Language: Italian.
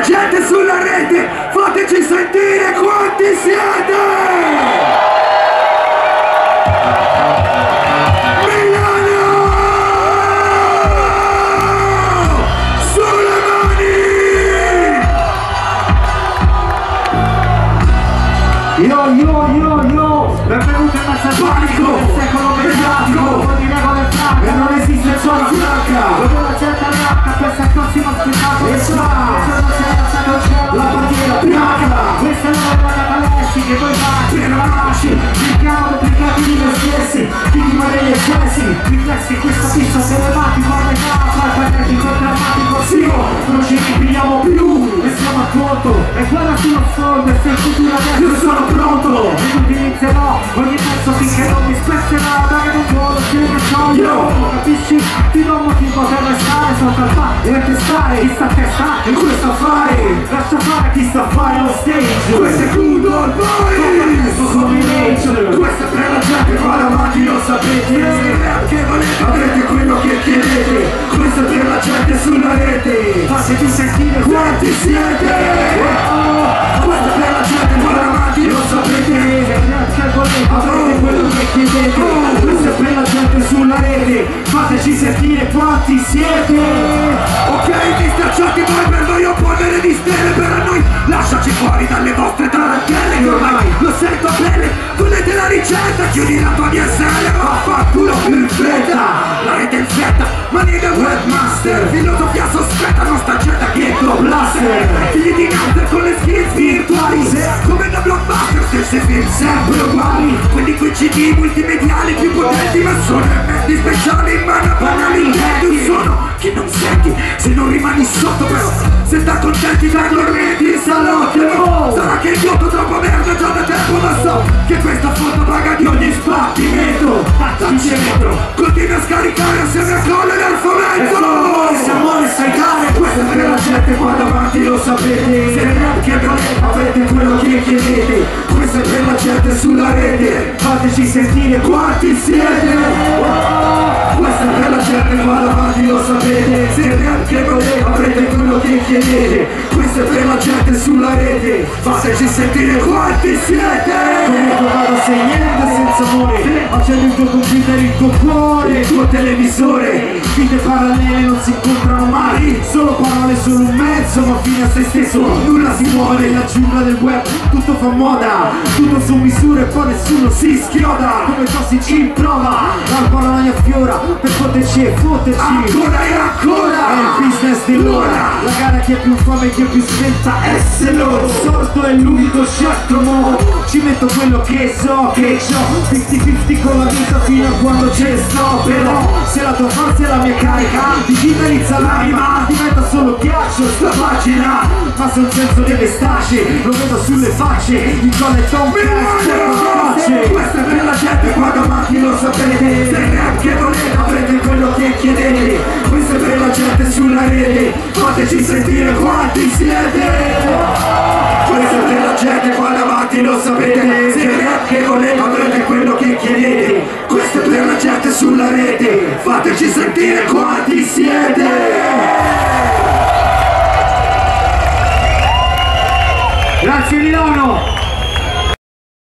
la gente sulla rete, fateci sentire quanti siete! Milano! Sulle mani! Yo yo yo yo, benvenuti a Mazzazzoni Panico! secolo Mediatico! di regole franche, che voi fate, Pieno lasci! cerchiamo duplicati di noi stessi, vittima degli eccessi, riflessi in questa pista telematico, a metà, fra il patetico e drammatico, sì, non ci ripigliamo più, e siamo a conto, e guarda sullo sfondo, e se il futuro adesso Io sono pronto! ed utilizzerò ogni pezzo finché non mi spezzerai dare un volo se ne Yo! Capisci? ti do un motivo per restare sotto al fa e testare chi sta a testa questo affare! lascia fare chi sta a fare lo stage. Questo è come Rachel Questa è per la gente, qua davanti lo sapete. Se rap che volete, avrete quello che chiedete. Questa è per la gente sulla rete. Fateci sentire Quanti siete? Questa è per la gente, qua davanti lo sapete. Che volete avrete quello che chiedete. Questa è per la gente sulla rete fateci sentire quanti siete? Ok, mi stracciate voi per voi un polvere di stelle per noi. Lasciaci fuori dalle vostre tarantelle che ormai lo sento a pelle. Volete la ricetta, chiudi la tua DSL Vaffanculo più in fretta. La rete infetta, maniera webmaster. Filosofia sospetta, non stagetta dietro blaster. Figli di Napster con le skills virtuali. Come da blockbuster, stesse film sempre uguali. Quelli coi CD multimediali più potenti Sono effetti speciali in mano a banali un suono che non senti se non rimani sotto però Se sta contenti da dormenti in salotto no, Sarà che il ghioto troppo merda già da tempo Ma so che questa foto paga di ogni sbattimento. Taccentro Continua a scaricare assieme a colle l'alfabeto se amore sai dare questa per la gente qua davanti lo sapete. Se rap che avete quello che chiedete Questa è per la gente sulla rete fateci sentire Quanti siete? Questa è la gente qua davanti lo sapete. Se rap che volete avrete quello che chiedete. Questa è la gente sulla rete Fateci sentire quanti siete. Comunque vado a segnare senza amore Accendi il tuo computer, il tuo cuore. Il tuo televisore. Vite parallele non si incontrano mai Solo parole, solo un ma fine a se stesso. Nulla si muove nella giungla del web. Tutto fa moda, tutto su misura e poi nessuno si schioda. Come Tossi ci improva La paranoia fiora per poterci e fotterci. Ancora e ancora. È il business dell'ora La gara chi è più fame e chi è più spenta Essere loro Sorto è l'unico scelto modo Ci metto quello che so che c'ho. 50-50 con la vita fino a quando ce ne sto. Però se la tua forza è la mia carica Digitalizza l'anima. Diventa solo ghiaccio sta pagina Ma se un senso deve starci Lo vedo sulle facce Il colletto un cazzo Questa è per la gente qua davanti lo sapete Se rap che volete avrete quello che chiedete. Questa è per la gente sulla rete Fateci sentire quanti siete. Questa è per la gente qua davanti lo sapete Se rap che volete avrete quello che chiedete. Questa è per la gente sulla rete Fateci sentire quanti siete Grazie Milano